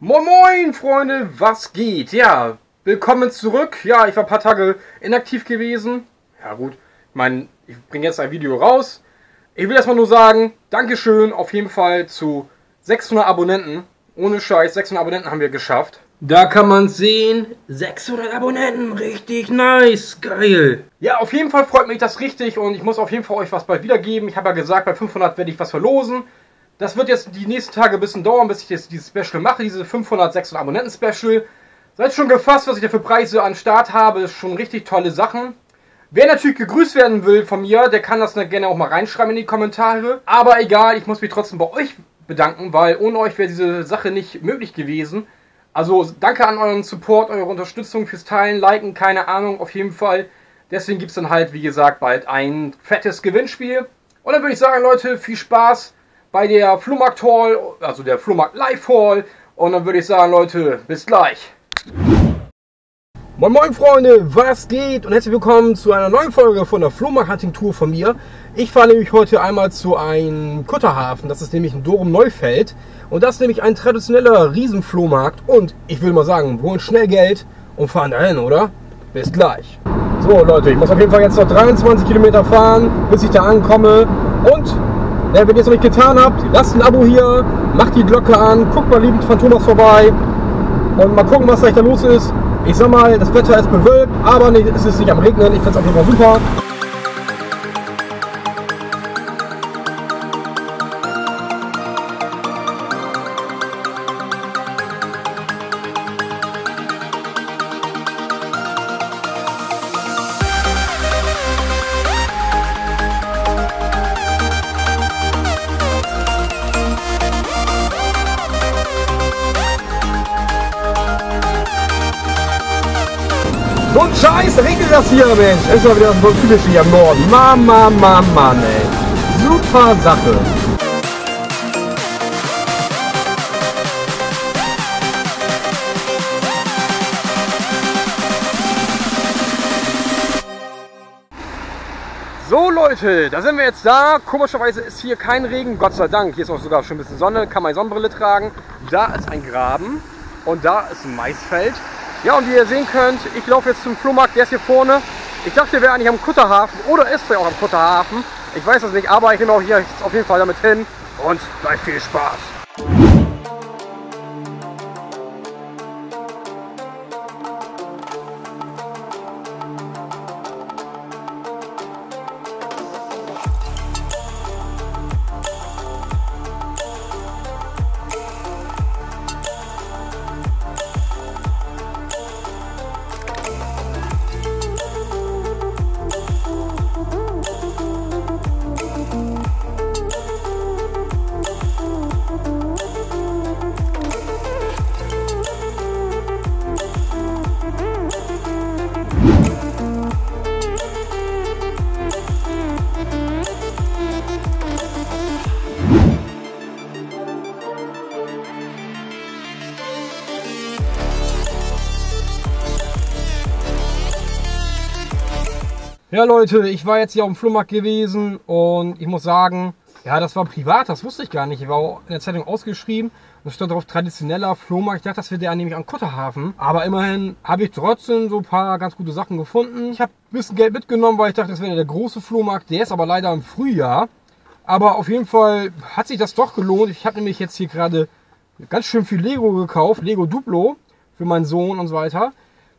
Moin Moin Freunde, was geht? Ja, willkommen zurück. Ja, ich war ein paar Tage inaktiv gewesen. Ja gut, ich meine, ich bringe jetzt ein Video raus. Ich will erstmal nur sagen, Dankeschön auf jeden Fall zu 600 Abonnenten. Ohne Scheiß, 600 Abonnenten haben wir geschafft. Da kann man sehen, 600 Abonnenten, richtig nice, geil. Ja, auf jeden Fall freut mich das richtig und ich muss auf jeden Fall euch was bald wiedergeben. Ich habe ja gesagt, bei 500 werde ich was verlosen. Das wird jetzt die nächsten Tage ein bisschen dauern, bis ich jetzt dieses Special mache, diese 500, 600 Abonnenten Special. Seid schon gefasst, was ich da für Preise an Start habe, das ist schon richtig tolle Sachen. Wer natürlich gegrüßt werden will von mir, der kann das gerne auch mal reinschreiben in die Kommentare. Aber egal, ich muss mich trotzdem bei euch bedanken, weil ohne euch wäre diese Sache nicht möglich gewesen. Also danke an euren Support, eure Unterstützung fürs Teilen, Liken, keine Ahnung, auf jeden Fall. Deswegen gibt es dann halt, wie gesagt, bald ein fettes Gewinnspiel. Und dann würde ich sagen, Leute, viel Spaß bei der Flohmarkt Hall, also der Flohmarkt Live Hall. Und dann würde ich sagen, Leute, bis gleich. Moin Moin Freunde, was geht? Und herzlich willkommen zu einer neuen Folge von der Flohmarkt Hunting Tour von mir. Ich fahre nämlich heute einmal zu einem Kutterhafen, das ist nämlich ein Dorum Neufeld. Und das ist nämlich ein traditioneller Riesenflohmarkt. Und ich will mal sagen, holen schnell Geld und fahren dahin, oder? Bis gleich. So Leute, ich muss auf jeden Fall jetzt noch 23 Kilometer fahren, bis ich da ankomme. Und wenn ihr es noch nicht getan habt, lasst ein Abo hier, macht die Glocke an, guckt mal liebend von Thomas vorbei und mal gucken, was gleich da los ist. Ich sag mal, das Wetter ist bewölkt, aber es ist nicht am Regnen. Ich finde es auf jeden Fall super. So ein Scheiß, regnet das hier, Mensch. Ist mal wieder so typisch hier im Norden. Mama, Mama, Mann, ey. Super Sache. So Leute, da sind wir jetzt da. Komischerweise ist hier kein Regen, Gott sei Dank. Hier ist auch sogar schon ein bisschen Sonne, kann meine Sonnenbrille tragen. Da ist ein Graben und da ist ein Maisfeld. Ja, und wie ihr sehen könnt, ich laufe jetzt zum Flohmarkt, der ist hier vorne. Ich dachte, der wäre eigentlich am Kutterhafen oder ist er auch am Kutterhafen. Ich weiß es nicht, aber ich nehme auch hier auf jeden Fall damit hin und gleich viel Spaß. Ja Leute, ich war jetzt hier auf dem Flohmarkt gewesen und ich muss sagen, ja, das war privat, das wusste ich gar nicht. Ich war in der Zeitung ausgeschrieben und stand drauf traditioneller Flohmarkt. Ich dachte, das wäre der nämlich am Kutterhafen. Aber immerhin habe ich trotzdem so ein paar ganz gute Sachen gefunden. Ich habe ein bisschen Geld mitgenommen, weil ich dachte, das wäre der große Flohmarkt. Der ist aber leider im Frühjahr. Aber auf jeden Fall hat sich das doch gelohnt. Ich habe nämlich jetzt hier gerade ganz schön viel Lego gekauft. Lego Duplo für meinen Sohn und so weiter.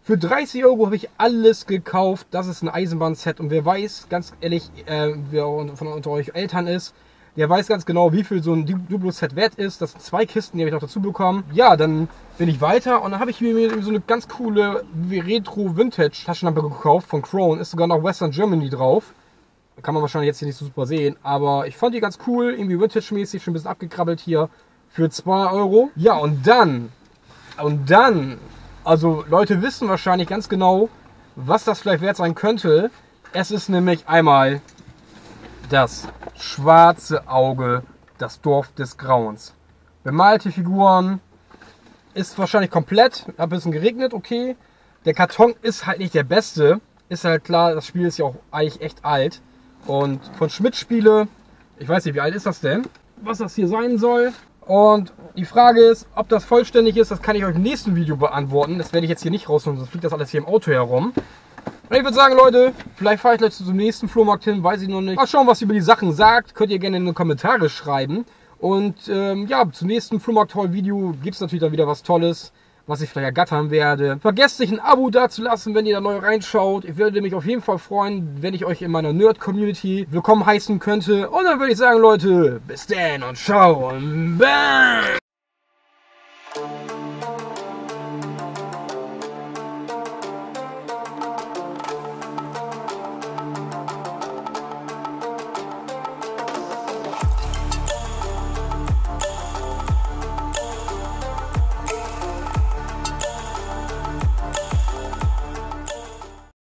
Für 30 Euro habe ich alles gekauft. Das ist ein Eisenbahnset. Und wer weiß, ganz ehrlich, äh, wer von unter euch Eltern ist, der weiß ganz genau, wie viel so ein Duplo-Set wert ist. Das sind zwei Kisten, die habe ich noch dazu bekommen. Ja, dann bin ich weiter und dann habe ich mir so eine ganz coole Retro-Vintage-Taschenlampe gekauft von Krone. Ist sogar noch Western Germany drauf. Kann man wahrscheinlich jetzt hier nicht so super sehen. Aber ich fand die ganz cool, irgendwie Vintage-mäßig, schon ein bisschen abgekrabbelt hier. Für 2 Euro. Ja, und dann, und dann also Leute wissen wahrscheinlich ganz genau, was das vielleicht wert sein könnte. Es ist nämlich einmal das schwarze Auge, das Dorf des Grauens. Bemalte Figuren, ist wahrscheinlich komplett, hat ein bisschen geregnet, okay. Der Karton ist halt nicht der beste, ist halt klar, das Spiel ist ja auch eigentlich echt alt. Und von Schmidt Spiele, ich weiß nicht, wie alt ist das denn? Was das hier sein soll. Und die Frage ist, ob das vollständig ist, das kann ich euch im nächsten Video beantworten. Das werde ich jetzt hier nicht rausholen, sonst fliegt das alles hier im Auto herum. Und ich würde sagen, Leute, vielleicht fahre ich gleich zum nächsten Flohmarkt hin, weiß ich noch nicht. Mal schauen, was ihr über die Sachen sagt. Könnt ihr gerne in die Kommentare schreiben. Und ähm, ja, zum nächsten Flohmarkt-Haul-Video gibt es natürlich dann wieder was Tolles, was ich vielleicht ergattern werde. Vergesst nicht ein Abo dazulassen, wenn ihr da neu reinschaut. Ich würde mich auf jeden Fall freuen, wenn ich euch in meiner Nerd-Community willkommen heißen könnte. Und dann würde ich sagen, Leute, bis dann und ciao und bam!